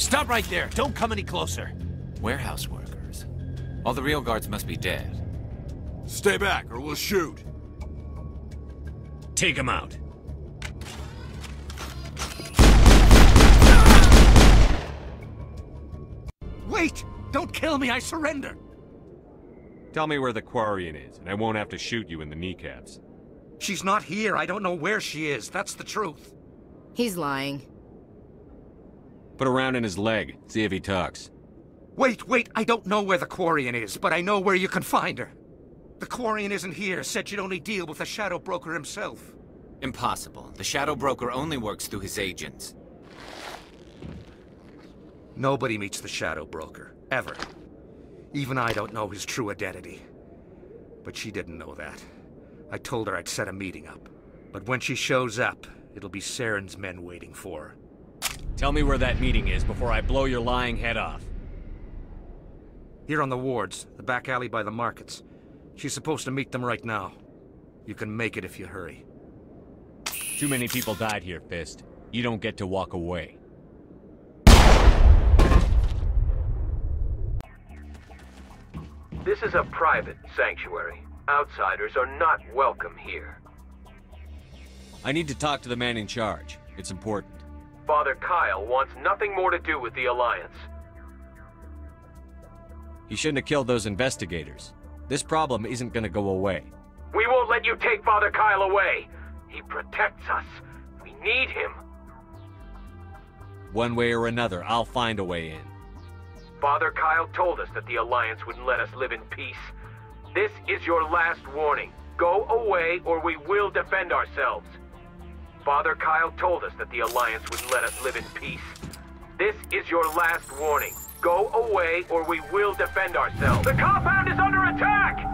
Stop right there. Don't come any closer. Warehouse workers. All the real guards must be dead. Stay back, or we'll shoot. Take him out. Wait! Don't kill me, I surrender! Tell me where the Quarian is, and I won't have to shoot you in the kneecaps. She's not here. I don't know where she is. That's the truth. He's lying. Put a round in his leg, see if he talks. Wait, wait, I don't know where the Quarian is, but I know where you can find her. The Quarian isn't here, said she'd only deal with the Shadow Broker himself. Impossible. The Shadow Broker only works through his agents. Nobody meets the Shadow Broker, ever. Even I don't know his true identity. But she didn't know that. I told her I'd set a meeting up. But when she shows up, it'll be Saren's men waiting for her. Tell me where that meeting is before I blow your lying head off. Here on the wards, the back alley by the markets. She's supposed to meet them right now. You can make it if you hurry. Too many people died here, Fist. You don't get to walk away. This is a private sanctuary. Outsiders are not welcome here. I need to talk to the man in charge. It's important. Father Kyle wants nothing more to do with the Alliance. He shouldn't have killed those investigators. This problem isn't gonna go away. We won't let you take Father Kyle away. He protects us. We need him. One way or another, I'll find a way in. Father Kyle told us that the Alliance wouldn't let us live in peace. This is your last warning. Go away or we will defend ourselves. Father Kyle told us that the Alliance wouldn't let us live in peace. This is your last warning. Go away or we will defend ourselves. The compound is under attack!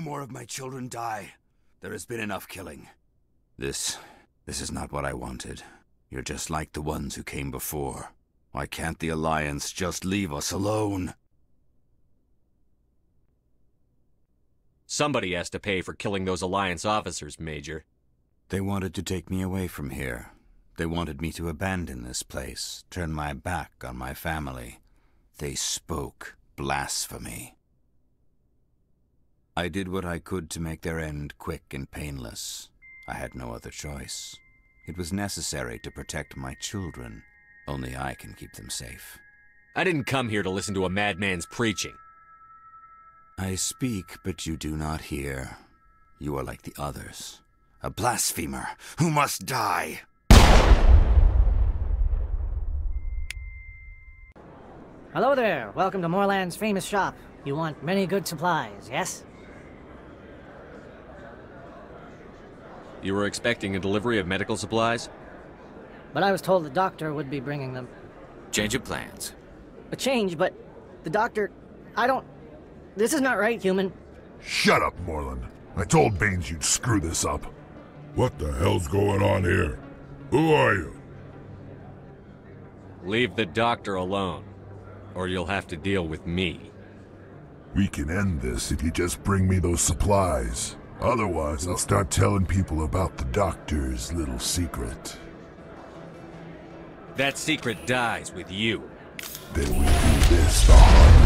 No more of my children die. There has been enough killing. This... this is not what I wanted. You're just like the ones who came before. Why can't the Alliance just leave us alone? Somebody has to pay for killing those Alliance officers, Major. They wanted to take me away from here. They wanted me to abandon this place, turn my back on my family. They spoke blasphemy. I did what I could to make their end quick and painless. I had no other choice. It was necessary to protect my children. Only I can keep them safe. I didn't come here to listen to a madman's preaching. I speak, but you do not hear. You are like the others. A blasphemer who must die. Hello there. Welcome to Morlan's famous shop. You want many good supplies, yes? You were expecting a delivery of medical supplies? But I was told the doctor would be bringing them. Change of plans. A change, but the doctor. I don't. This is not right, human. Shut up, Morlan. I told Baines you'd screw this up. What the hell's going on here? Who are you? Leave the doctor alone, or you'll have to deal with me. We can end this if you just bring me those supplies. Otherwise, I'll start telling people about the doctor's little secret. That secret dies with you. Then we do this the hard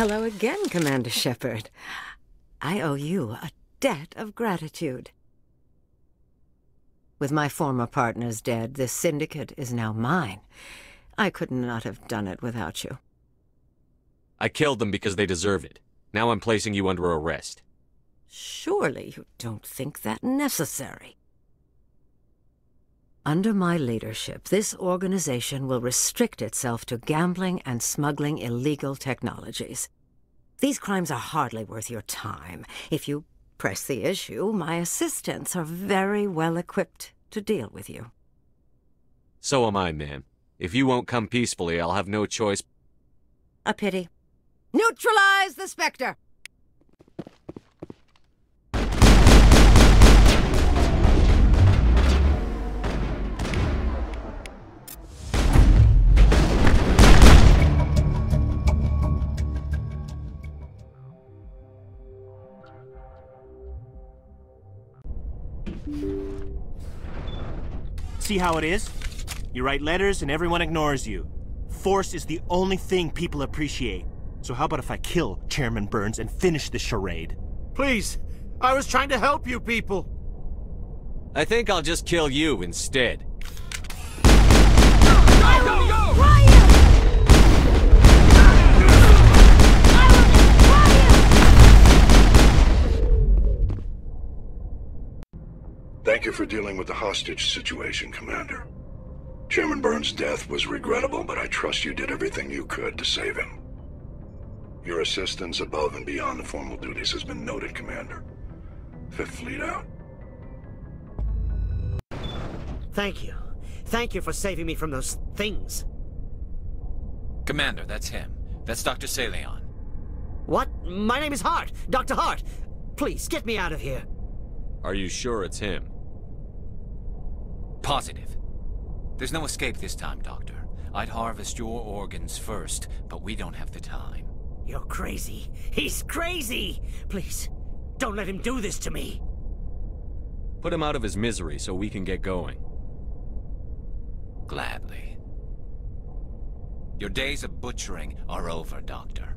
Hello again, Commander Shepard. I owe you a debt of gratitude. With my former partners dead, this syndicate is now mine. I could not have done it without you. I killed them because they deserve it. Now I'm placing you under arrest. Surely you don't think that necessary. Under my leadership, this organization will restrict itself to gambling and smuggling illegal technologies. These crimes are hardly worth your time. If you press the issue, my assistants are very well equipped to deal with you. So am I, ma'am. If you won't come peacefully, I'll have no choice. A pity. Neutralize the Spectre! See how it is? You write letters and everyone ignores you. Force is the only thing people appreciate. So how about if I kill Chairman Burns and finish this charade? Please! I was trying to help you people! I think I'll just kill you instead. Go, go, go! Thank you for dealing with the hostage situation, Commander. Chairman Burns' death was regrettable, but I trust you did everything you could to save him. Your assistance above and beyond the formal duties has been noted, Commander. Fifth Fleet out. Thank you. Thank you for saving me from those things. Commander, that's him. That's Dr. Saleon. What? My name is Hart. Dr. Hart. Please, get me out of here. Are you sure it's him? Positive. There's no escape this time, Doctor. I'd harvest your organs first, but we don't have the time. You're crazy. He's crazy! Please, don't let him do this to me. Put him out of his misery so we can get going. Gladly. Your days of butchering are over, Doctor.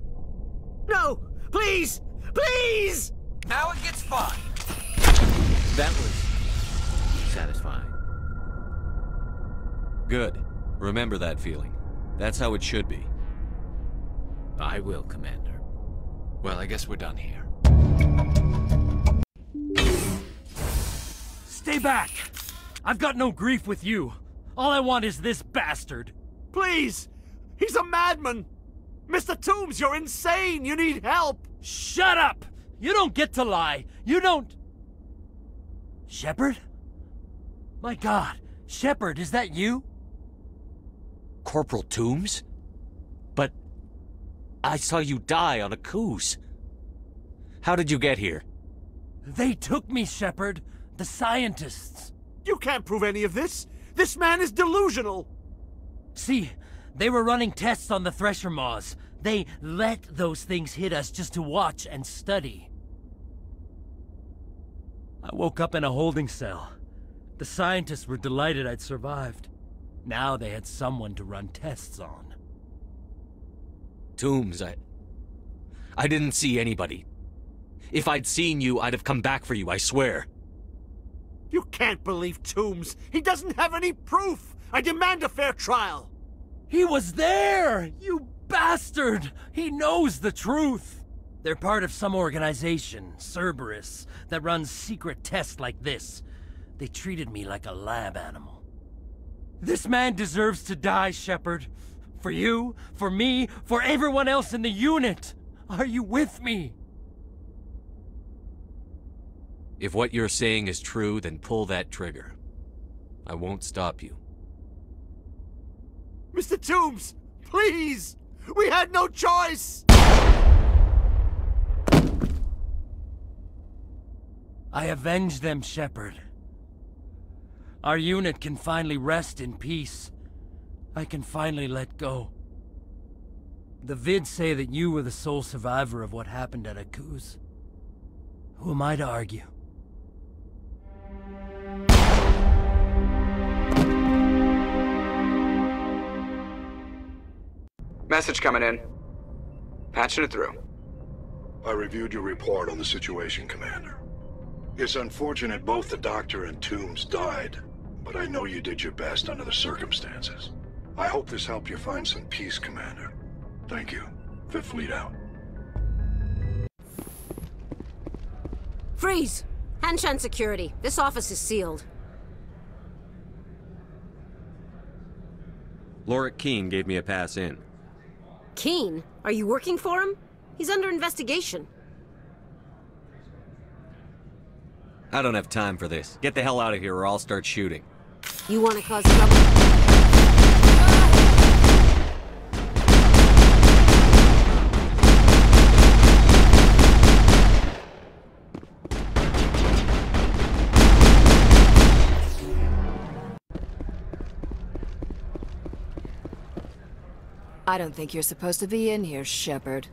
No! Please! Please! Now it gets fun! That was... satisfying. Good. Remember that feeling. That's how it should be. I will, Commander. Well, I guess we're done here. Stay back! I've got no grief with you. All I want is this bastard. Please! He's a madman! Mr. Toombs, you're insane! You need help! Shut up! You don't get to lie. You don't... Shepard? My god, Shepard, is that you? Corporal Toombs? But I saw you die on Akuze. How did you get here? They took me, Shepard. The scientists. You can't prove any of this! This man is delusional! See, they were running tests on the Thresher Maws. They let those things hit us just to watch and study. I woke up in a holding cell. The scientists were delighted I'd survived. Now they had someone to run tests on. Toombs, I... I didn't see anybody. If I'd seen you, I'd have come back for you, I swear. You can't believe Toombs! He doesn't have any proof! I demand a fair trial! He was there! You bastard! He knows the truth! They're part of some organization, Cerberus, that runs secret tests like this. They treated me like a lab animal. This man deserves to die, Shepard. For you, for me, for everyone else in the unit. Are you with me? If what you're saying is true, then pull that trigger. I won't stop you. Mr. Toombs, please! We had no choice! I avenged them, Shepard. Our unit can finally rest in peace. I can finally let go. The vids say that you were the sole survivor of what happened at Akuze. Who am I to argue? Message coming in. Patching it through. I reviewed your report on the situation, Commander. It's unfortunate both the Doctor and Toombs died, but I know you did your best under the circumstances. I hope this helped you find some peace, Commander. Thank you. Fifth Fleet out. Freeze! Hanshan security. This office is sealed. Lorik Quiin gave me a pass in. Quiin? Are you working for him? He's under investigation. I don't have time for this. Get the hell out of here or I'll start shooting. You want to cause trouble? I don't think you're supposed to be in here, Shepard.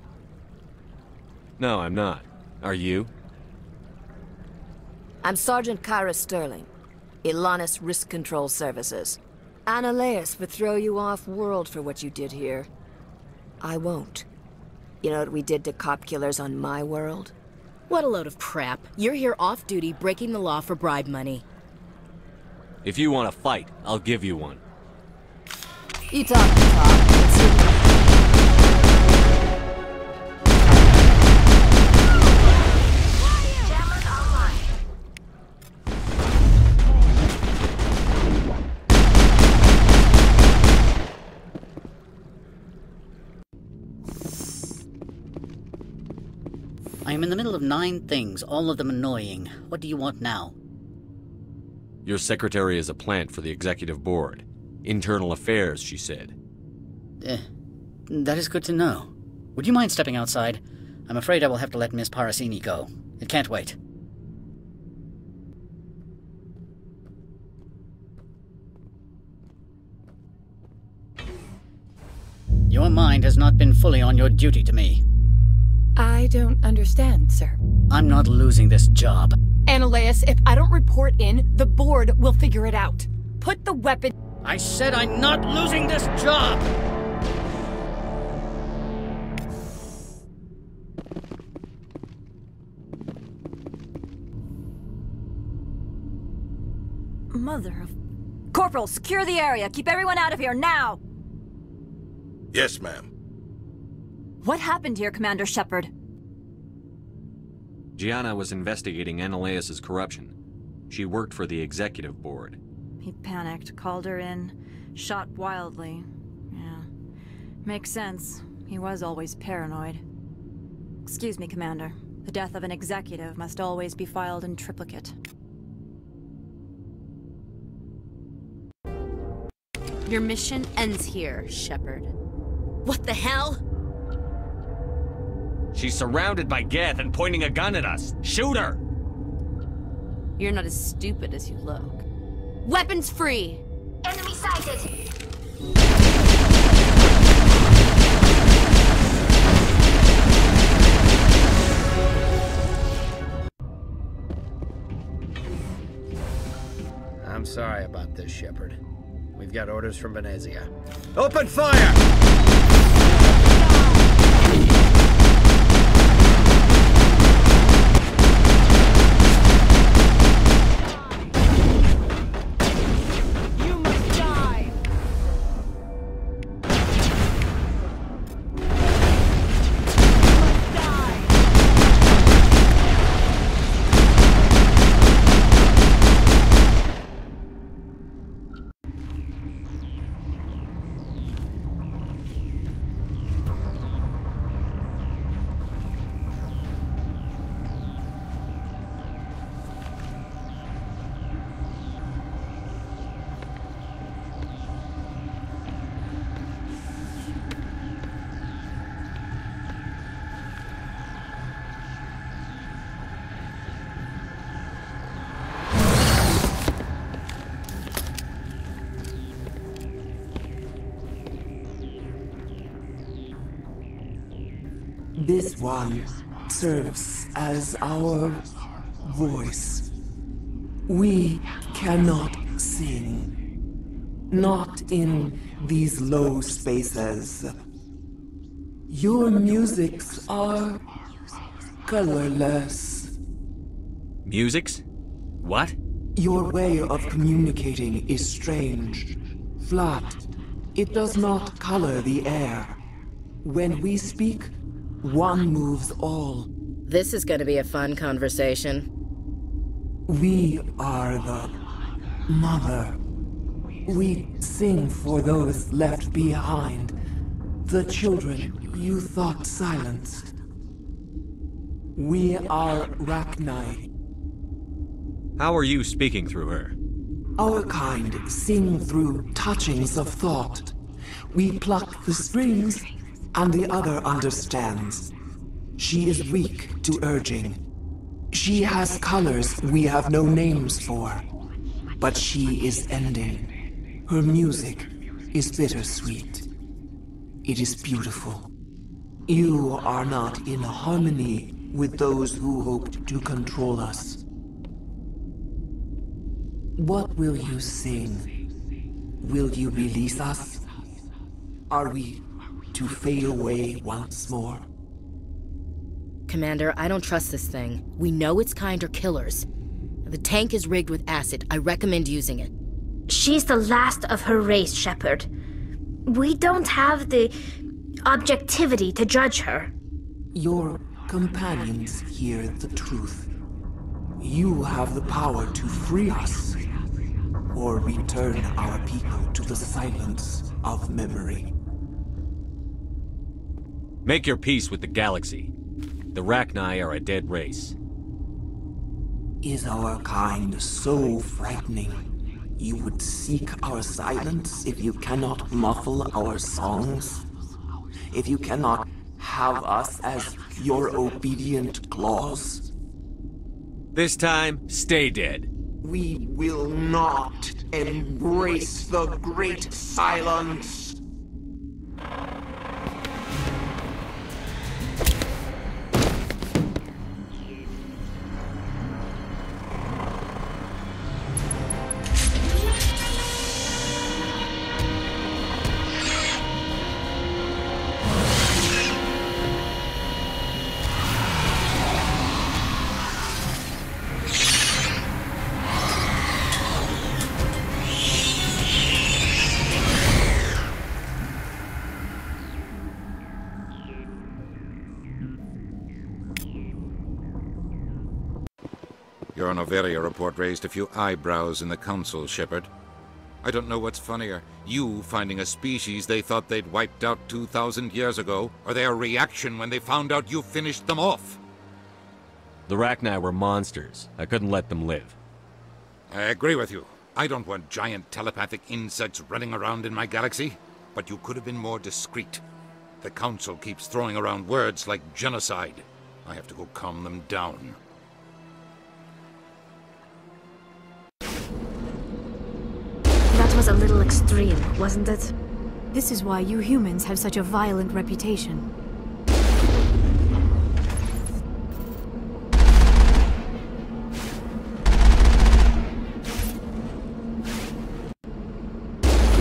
No, I'm not. Are you? I'm Sergeant Kaira Stirling, Elanus Risk Control Services. Anoleis would throw you off-world for what you did here. I won't. You know what we did to cop killers on my world? What a load of crap. You're here off duty breaking the law for bribe money. If you want to fight, I'll give you one. You talk the talk. Of nine things, all of them annoying. What do you want now? Your secretary is a plant for the executive board. Internal affairs, she said. Eh, that is good to know. Would you mind stepping outside? I'm afraid I will have to let Miss Parasini go. It can't wait. Your mind has not been fully on your duty to me. I don't understand, sir. I'm not losing this job. Anoleis, if I don't report in, the board will figure it out. Put the weapon. I said I'm not losing this job! Mother of... Corporal, secure the area. Keep everyone out of here, now! Yes, ma'am. What happened here, Commander Shepard? Gianna was investigating Anoleis' corruption. She worked for the executive board. He panicked, called her in, shot wildly. Yeah. Makes sense. He was always paranoid. Excuse me, Commander. The death of an executive must always be filed in triplicate. Your mission ends here, Shepard. What the hell? She's surrounded by Geth and pointing a gun at us. Shoot her! You're not as stupid as you look. Weapons free! Enemy sighted! I'm sorry about this, Shepard. We've got orders from Benezia. Open fire! This one serves as our voice. We cannot sing. Not in these low spaces. Your musics are colorless. Musics? What? Your way of communicating is strange. Flat. It does not color the air. When we speak, one moves all. This is gonna be a fun conversation. We are the mother. We sing for those left behind. The children you thought silenced. We are Rachni. How are you speaking through her? Our kind sing through touchings of thought. We pluck the strings, and the other understands. She is weak to urging. She has colors we have no names for. But she is ending. Her music is bittersweet. It is beautiful. You are not in harmony with those who hoped to control us. What will you sing? Will you release us? Are we to fade away once more? Commander, I don't trust this thing. We know its kind are killers. The tank is rigged with acid. I recommend using it. She's the last of her race, Shepard. We don't have the objectivity to judge her. Your companions hear the truth. You have the power to free us, or return our people to the silence of memory. Make your peace with the galaxy. The Rachni are a dead race. Is our kind so frightening? You would seek our silence if you cannot muffle our songs? If you cannot have us as your obedient claws? This time, stay dead. We will not embrace the great silence. Noveria report raised a few eyebrows in the Council, Shepard. I don't know what's funnier, you finding a species they thought they'd wiped out 2,000 years ago, or their reaction when they found out you finished them off. The Rachni were monsters. I couldn't let them live. I agree with you. I don't want giant telepathic insects running around in my galaxy, but you could have been more discreet. The Council keeps throwing around words like genocide. I have to go calm them down. Was a little extreme, wasn't it? This is why you humans have such a violent reputation.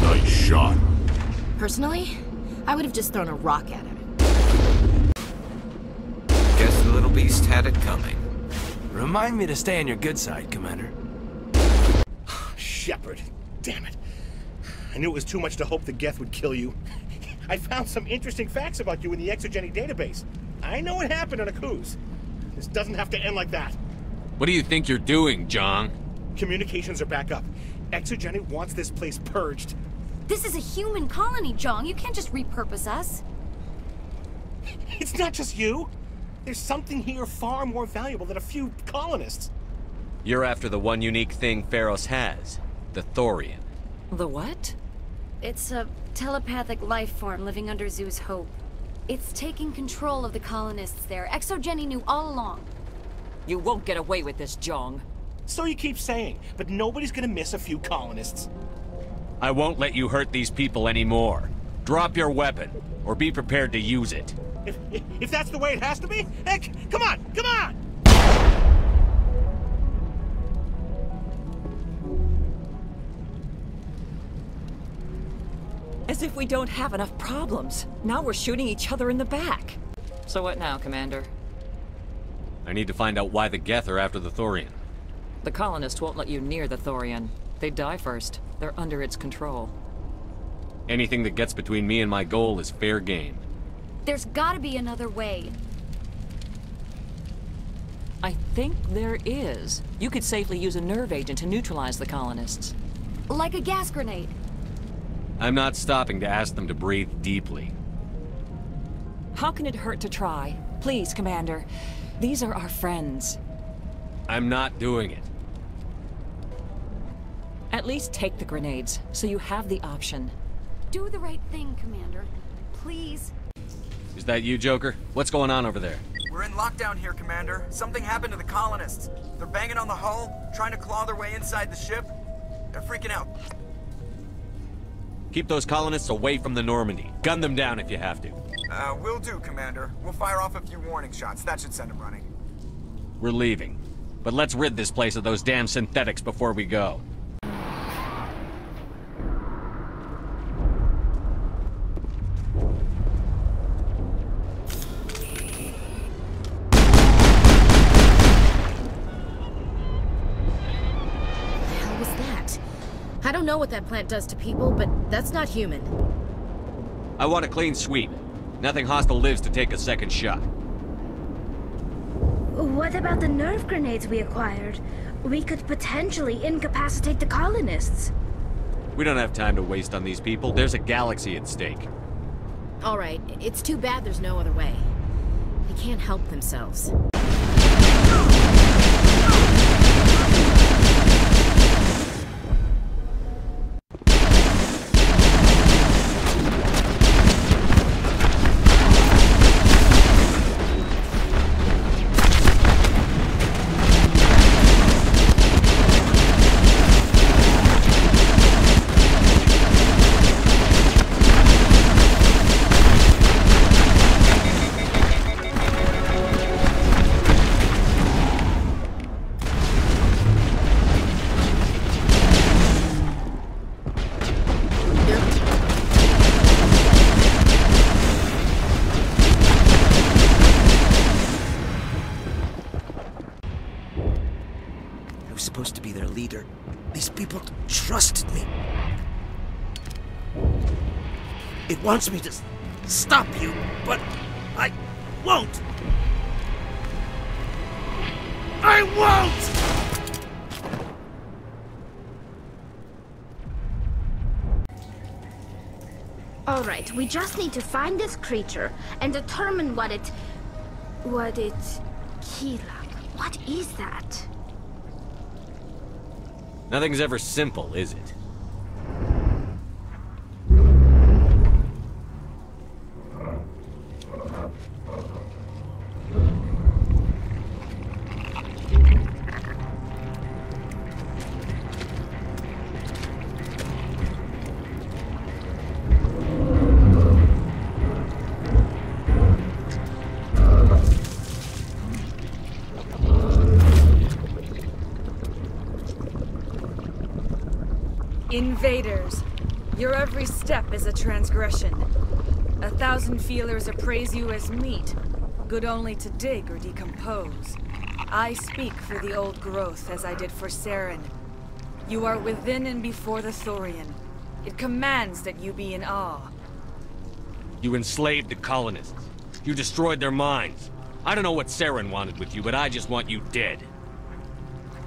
Nice shot. Personally, I would have just thrown a rock at him. Guess the little beast had it coming. Remind me to stay on your good side, Commander. Shepard, damn it. I knew it was too much to hope the Geth would kill you. I found some interesting facts about you in the ExoGeni database. I know what happened on Akuze. This doesn't have to end like that. What do you think you're doing, Jeong? Communications are back up. ExoGeni wants this place purged. This is a human colony, Jeong. You can't just repurpose us. It's not just you. There's something here far more valuable than a few colonists. You're after the one unique thing Feros has. The Thorian. The what? It's a telepathic life form living under Zhu's Hope. It's taking control of the colonists there. ExoGeni knew all along. You won't get away with this, Jeong. So you keep saying, but nobody's gonna miss a few colonists. I won't let you hurt these people anymore. Drop your weapon, or be prepared to use it. If, if that's the way it has to be, heck, come on, come on! As if we don't have enough problems. Now we're shooting each other in the back. So what now, Commander? I need to find out why the Geth are after the Thorian. The colonists won't let you near the Thorian. They die first. They're under its control. Anything that gets between me and my goal is fair game. There's gotta be another way. I think there is. You could safely use a nerve agent to neutralize the colonists. Like a gas grenade. I'm not stopping to ask them to breathe deeply. How can it hurt to try? Please, Commander. These are our friends. I'm not doing it. At least take the grenades, so you have the option. Do the right thing, Commander. Please. Is that you, Joker? What's going on over there? We're in lockdown here, Commander. Something happened to the colonists. They're banging on the hull, trying to claw their way inside the ship. They're freaking out. Keep those colonists away from the Normandy. Gun them down if you have to. Uh, will do, Commander. We'll fire off a few warning shots. That should send them running. We're leaving. But let's rid this place of those damn synthetics before we go. The hell was that? I don't know what that plant does to people, but that's not human. I want a clean sweep. Nothing hostile lives to take a second shot. What about the nerve grenades we acquired? We could potentially incapacitate the colonists. We don't have time to waste on these people. There's a galaxy at stake. All right, it's too bad there's no other way. They can't help themselves. Wants me to stop you, but I won't. I won't! All right, we just need to find this creature and determine what it... What it... Kila. What is that? Nothing's ever simple, is it? Invaders, your every step is a transgression. A thousand feelers appraise you as meat, good only to dig or decompose. I speak for the old growth as I did for Saren. You are within and before the Thorian. It commands that you be in awe. You enslaved the colonists. You destroyed their minds. I don't know what Saren wanted with you, but I just want you dead.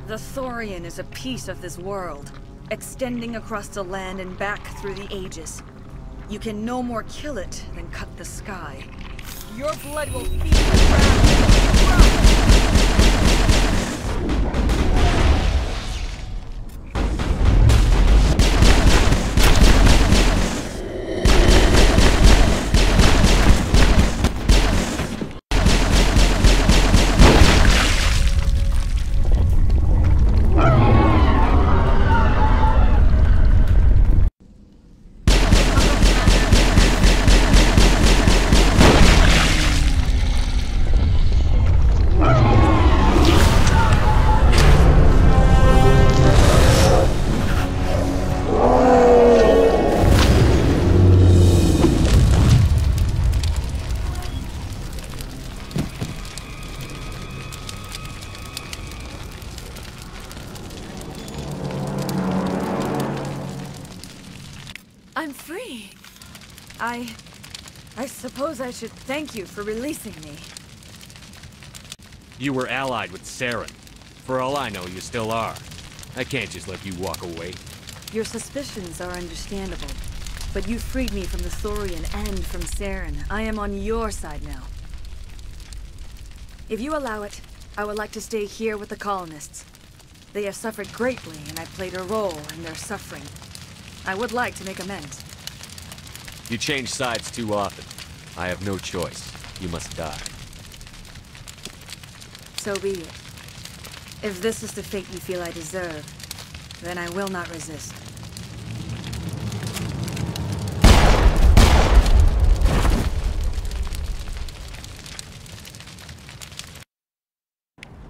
The Thorian is a piece of this world, extending across the land and back through the ages. You can no more kill it than cut the sky. Your blood will feed the should thank you for releasing me. You were allied with Saren. For all I know, you still are. I can't just let you walk away. Your suspicions are understandable. But you freed me from the Thorian and from Saren. I am on your side now. If you allow it, I would like to stay here with the colonists. They have suffered greatly, and I played a role in their suffering. I would like to make amends. You change sides too often. I have no choice. You must die. So be it. If this is the fate you feel I deserve, then I will not resist.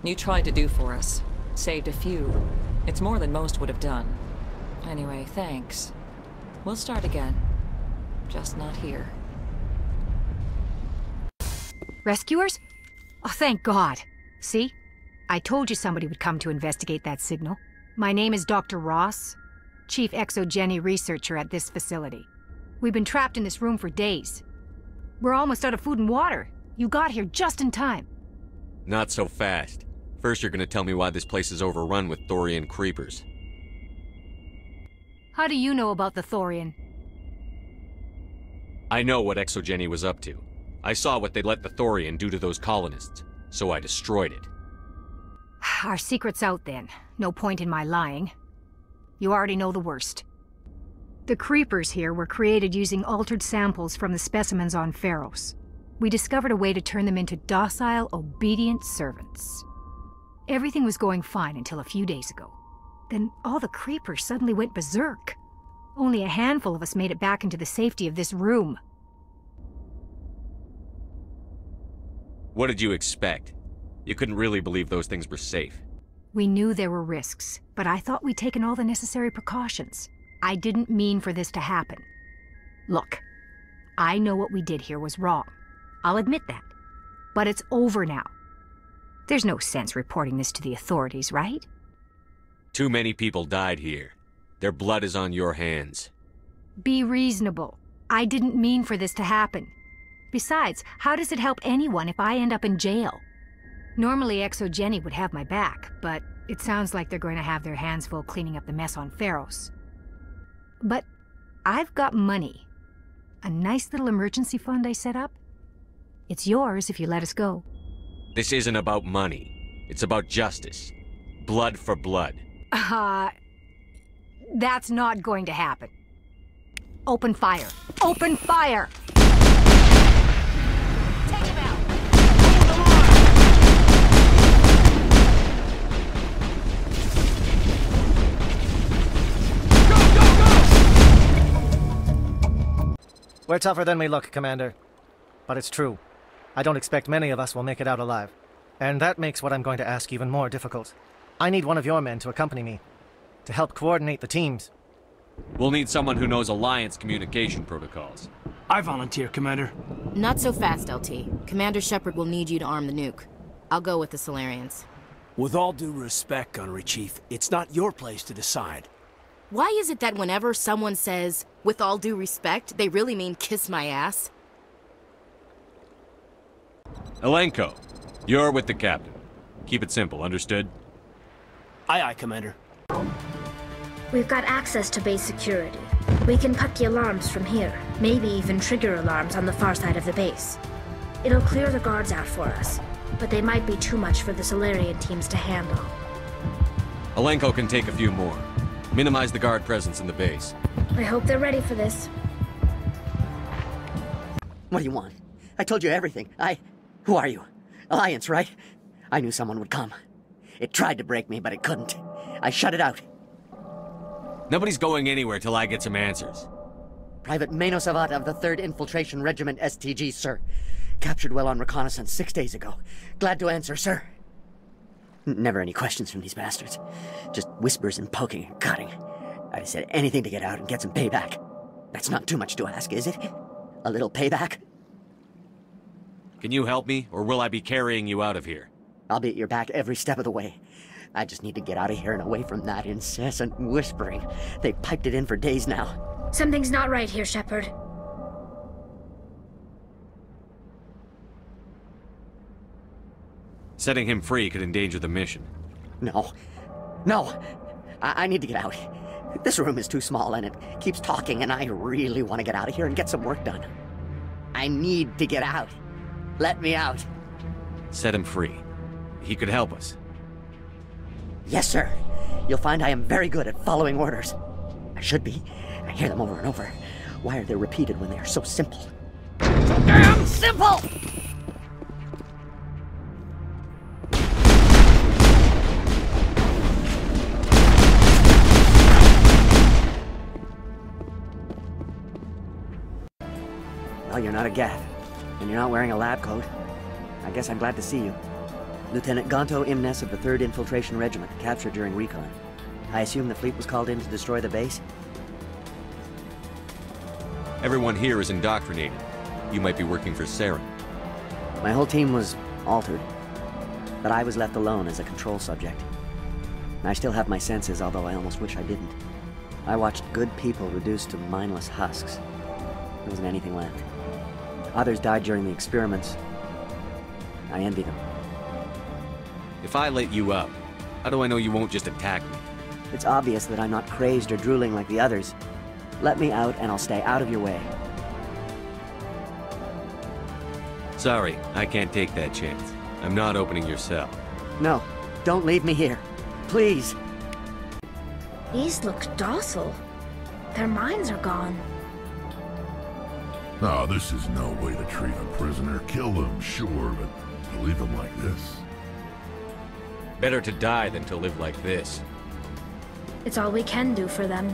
You tried to do for us. Saved a few. It's more than most would have done. Anyway, thanks. We'll start again. Just not here. Rescuers? Oh, thank God. See? I told you somebody would come to investigate that signal. My name is Dr. Ross, Chief ExoGeni Researcher at this facility. We've been trapped in this room for days. We're almost out of food and water. You got here just in time. Not so fast. First, you're gonna tell me why this place is overrun with Thorian creepers. How do you know about the Thorian? I know what ExoGeni was up to. I saw what they let the Thorian do to those colonists, so I destroyed it. Our secret's out then. No point in my lying. You already know the worst. The creepers here were created using altered samples from the specimens on Feros. We discovered a way to turn them into docile, obedient servants. Everything was going fine until a few days ago. Then all the creepers suddenly went berserk. Only a handful of us made it back into the safety of this room. What did you expect? You couldn't really believe those things were safe. We knew there were risks, but I thought we'd taken all the necessary precautions. I didn't mean for this to happen. Look, I know what we did here was wrong. I'll admit that. But it's over now. There's no sense reporting this to the authorities, right? Too many people died here. Their blood is on your hands. Be reasonable. I didn't mean for this to happen. Besides, how does it help anyone if I end up in jail? Normally ExoGeni would have my back, but it sounds like they're going to have their hands full cleaning up the mess on Feros. But I've got money. A nice little emergency fund I set up. It's yours if you let us go. This isn't about money. It's about justice. Blood for blood. Uh, that's not going to happen. Open fire. Open fire! We're tougher than we look, Commander. But it's true. I don't expect many of us will make it out alive. And that makes what I'm going to ask even more difficult. I need one of your men to accompany me, to help coordinate the teams. We'll need someone who knows Alliance communication protocols. I volunteer, Commander. Not so fast, LT. Commander Shepard will need you to arm the nuke. I'll go with the Salarians. With all due respect, Gunnery Chief, it's not your place to decide. Why is it that whenever someone says, with all due respect, they really mean kiss my ass? Alenko, you're with the captain. Keep it simple, understood? Aye, aye, Commander. We've got access to base security. We can cut the alarms from here, maybe even trigger alarms on the far side of the base. It'll clear the guards out for us, but they might be too much for the Salarian teams to handle. Alenko can take a few more. Minimize the guard presence in the base. I hope they're ready for this. What do you want? I told you everything. I... Who are you? Alliance, right? I knew someone would come. It tried to break me, but it couldn't. I shut it out. Nobody's going anywhere till I get some answers. Private Mano Savat of the 3rd Infiltration Regiment STG, sir. Captured well on reconnaissance six days ago. Glad to answer, sir. N- Never any questions from these bastards. Just whispers and poking and cutting. I'd said anything to get out and get some payback. That's not too much to ask, is it? A little payback? Can you help me, or will I be carrying you out of here? I'll be at your back every step of the way. I just need to get out of here and away from that incessant whispering. They've piped it in for days now. Something's not right here, Shepard. Setting him free could endanger the mission. No. No. I, I need to get out. This room is too small and it keeps talking, and I really want to get out of here and get some work done. I need to get out. Let me out. Set him free. He could help us. Yes, sir. You'll find I am very good at following orders. I should be. I hear them over and over. Why are they repeated when they are so simple? So damn simple! Not a Geth, and you're not wearing a lab coat. I guess I'm glad to see you. Lieutenant Gonto Imnes of the 3rd Infiltration Regiment, captured during recon. I assume the fleet was called in to destroy the base? Everyone here is indoctrinated. You might be working for Saren. My whole team was altered, but I was left alone as a control subject. I still have my senses, although I almost wish I didn't. I watched good people reduced to mindless husks. There wasn't anything left. Others died during the experiments. I envy them. If I let you up, how do I know you won't just attack me? It's obvious that I'm not crazed or drooling like the others. Let me out and I'll stay out of your way. Sorry, I can't take that chance. I'm not opening your cell. No, don't leave me here. Please. These look docile. Their minds are gone. No, this is no way to treat a prisoner. Kill them, sure, but to leave them like this? Better to die than to live like this. It's all we can do for them.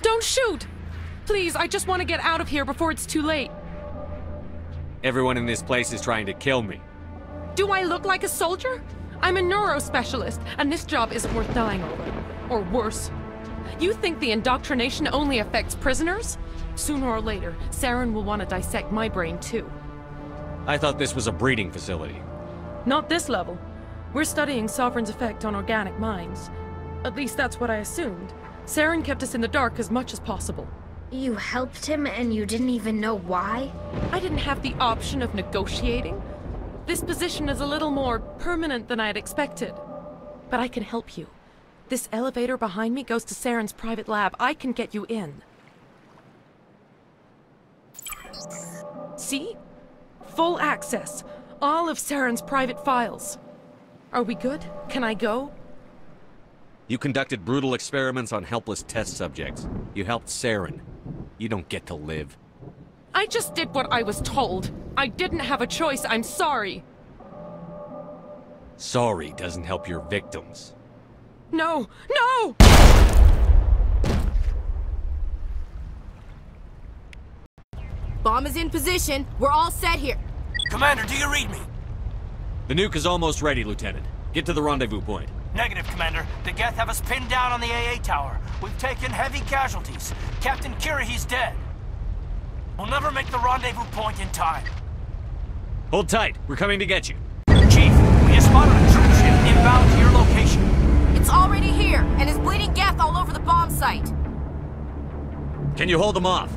Don't shoot! Please, I just want to get out of here before it's too late. Everyone in this place is trying to kill me. Do I look like a soldier? I'm a neurospecialist, and this job isn't worth dying over. Or worse. You think the indoctrination only affects prisoners? Sooner or later, Saren will want to dissect my brain too. I thought this was a breeding facility. Not this level. We're studying Sovereign's effect on organic minds. At least that's what I assumed. Saren kept us in the dark as much as possible. You helped him and you didn't even know why? I didn't have the option of negotiating. This position is a little more permanent than I had expected. But I can help you. This elevator behind me goes to Saren's private lab. I can get you in. See? Full access. All of Saren's private files. Are we good? Can I go? You conducted brutal experiments on helpless test subjects. You helped Saren. You don't get to live. I just did what I was told. I didn't have a choice. I'm sorry. Sorry doesn't help your victims. No! No! Bomb is in position. We're all set here. Commander, do you read me? The nuke is almost ready, Lieutenant. Get to the rendezvous point. Negative, Commander. The Geth have us pinned down on the AA tower. We've taken heavy casualties. Captain Kirrahe's dead. We'll never make the rendezvous point in time. Hold tight. We're coming to get you. Chief, we just spotted a troop ship inbound to your location. It's already here, and is bleeding Geth all over the bomb site. Can you hold them off?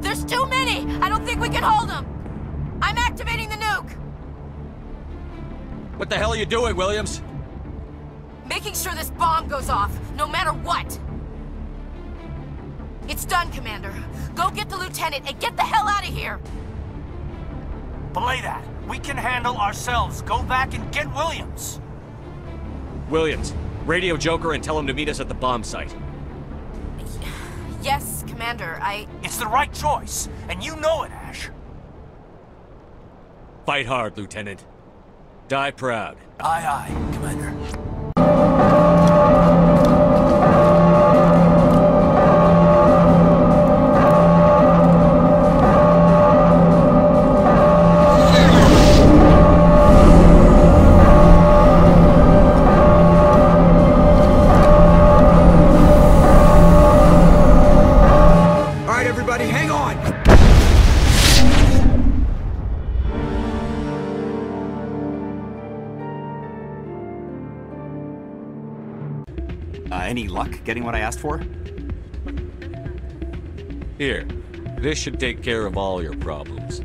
There's too many! I don't think we can hold them! I'm activating the nuke! What the hell are you doing, Williams? Making sure this bomb goes off, no matter what! It's done, Commander. Go get the lieutenant and get the hell out of here! Belay that. We can handle ourselves. Go back and get Williams. Williams, radio Joker and tell him to meet us at the bomb site. Yes, Commander, I... It's the right choice, and you know it, Ash. Fight hard, Lieutenant. Die proud. Aye, aye, Commander. Asked for? Here, this should take care of all your problems.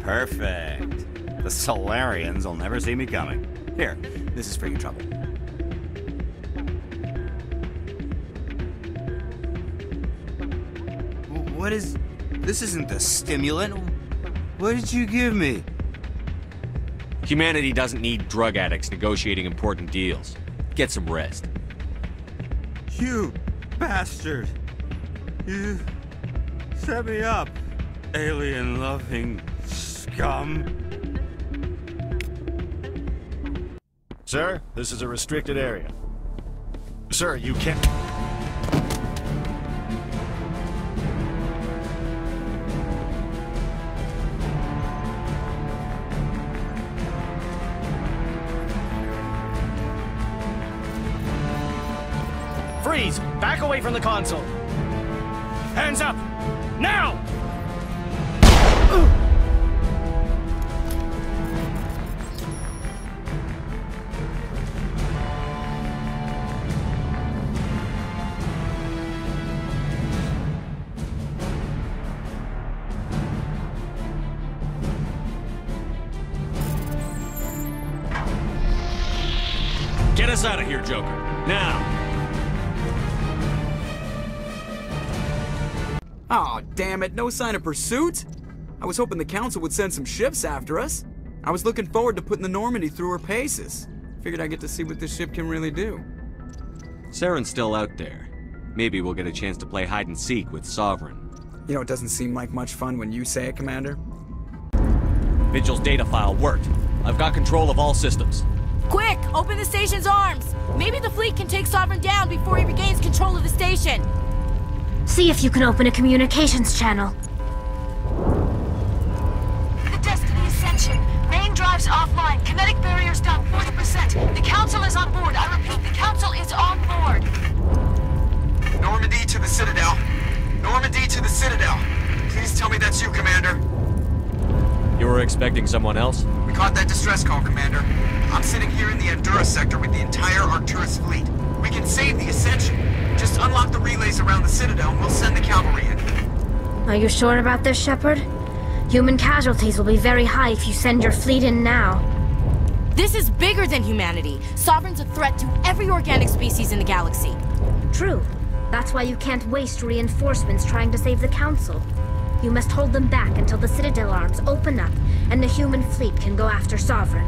Perfect. The Salarians will never see me coming. Here, this is for your trouble. What is... This isn't the stimulant. What did you give me? Humanity doesn't need drug addicts negotiating important deals. Get some rest. You bastard! You set me up, alien-loving scum. Sir, this is a restricted area. Sir, you can't... Away from the console! Hands up! Now! Get us out of here, Joker. Now! Aw, oh, damn it, no sign of pursuit? I was hoping the Council would send some ships after us. I was looking forward to putting the Normandy through her paces. Figured I'd get to see what this ship can really do. Saren's still out there. Maybe we'll get a chance to play hide and seek with Sovereign. You know, it doesn't seem like much fun when you say it, Commander. Vigil's data file worked. I've got control of all systems. Quick! Open the station's arms! Maybe the fleet can take Sovereign down before he regains control of the station! See if you can open a communications channel. The Destiny Ascension. Main drives offline. Kinetic barriers down 40%. The Council is on board. I repeat, the Council is on board. Normandy to the Citadel. Normandy to the Citadel. Please tell me that's you, Commander. You were expecting someone else? We caught that distress call, Commander. I'm sitting here in the Endura sector with the entire Arcturus fleet. We can save the Ascension. Just unlock the relays around the Citadel and we'll send the cavalry in. Are you sure about this, Shepard? Human casualties will be very high if you send your fleet in now. This is bigger than humanity. Sovereign's a threat to every organic species in the galaxy. True. That's why you can't waste reinforcements trying to save the Council. You must hold them back until the Citadel arms open up and the human fleet can go after Sovereign.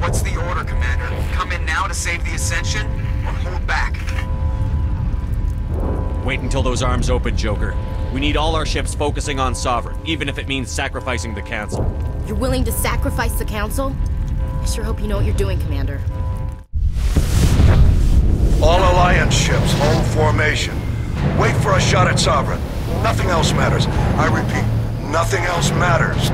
What's the order, Commander? Come in now to save the Ascension, or hold back? Wait until those arms open, Joker. We need all our ships focusing on Sovereign, even if it means sacrificing the Council. You're willing to sacrifice the Council? I sure hope you know what you're doing, Commander. All Alliance ships, hold formation. Wait for a shot at Sovereign. Nothing else matters. I repeat, nothing else matters.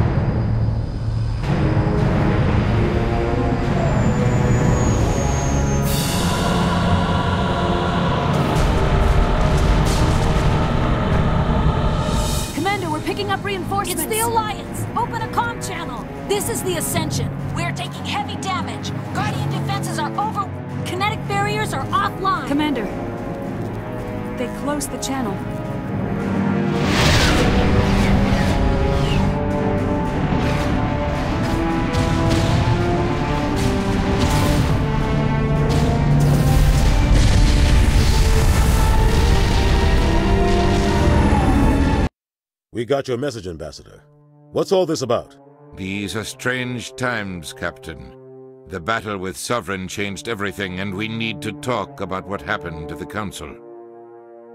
Reinforcements. It's the Alliance. Open a comm channel. This is the Ascension. We're taking heavy damage. Guardian defenses are over. Kinetic barriers are offline. Commander, they closed the channel. We got your message, Ambassador. What's all this about? These are strange times, Captain. The battle with Sovereign changed everything, and we need to talk about what happened to the Council.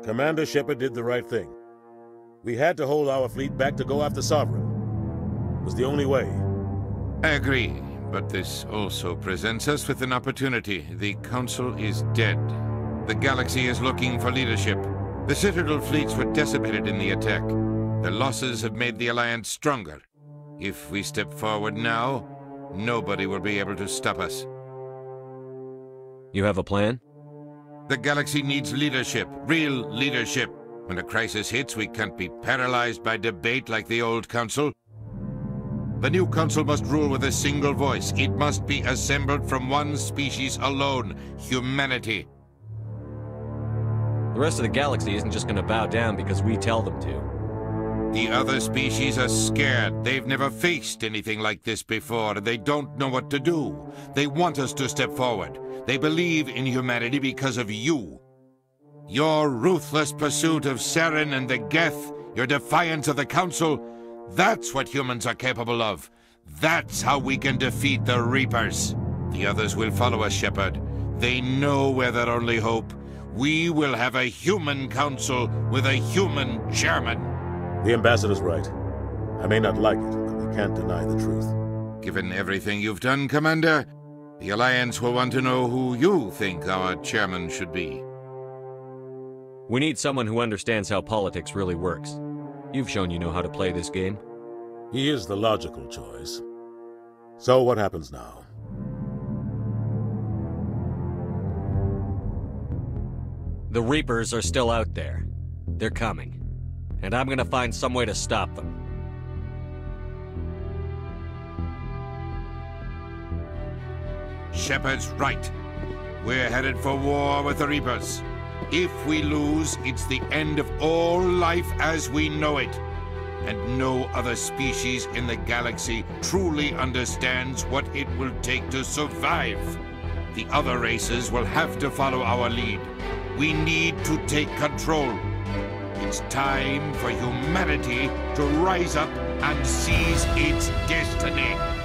Commander Shepard did the right thing. We had to hold our fleet back to go after Sovereign. It was the only way. I agree, but this also presents us with an opportunity. The Council is dead. The galaxy is looking for leadership. The Citadel fleets were decimated in the attack. The losses have made the Alliance stronger. If we step forward now, nobody will be able to stop us. You have a plan? The galaxy needs leadership, real leadership. When a crisis hits, we can't be paralyzed by debate like the old council. The new council must rule with a single voice. It must be assembled from one species alone, humanity. The rest of the galaxy isn't just gonna bow down because we tell them to. The other species are scared. They've never faced anything like this before, they don't know what to do. They want us to step forward. They believe in humanity because of you. Your ruthless pursuit of Saren and the Geth, your defiance of the Council, that's what humans are capable of. That's how we can defeat the Reapers. The others will follow us, Shepard. They know we're their only hope. We will have a human council with a human chairman. The ambassador's right. I may not like it, but we can't deny the truth. Given everything you've done, Commander, the Alliance will want to know who you think our chairman should be. We need someone who understands how politics really works. You've shown you know how to play this game. He is the logical choice. So what happens now? The Reapers are still out there. They're coming. And I'm gonna find some way to stop them. Shepard's right. We're headed for war with the Reapers. If we lose, it's the end of all life as we know it. And no other species in the galaxy truly understands what it will take to survive. The other races will have to follow our lead. We need to take control. It's time for humanity to rise up and seize its destiny.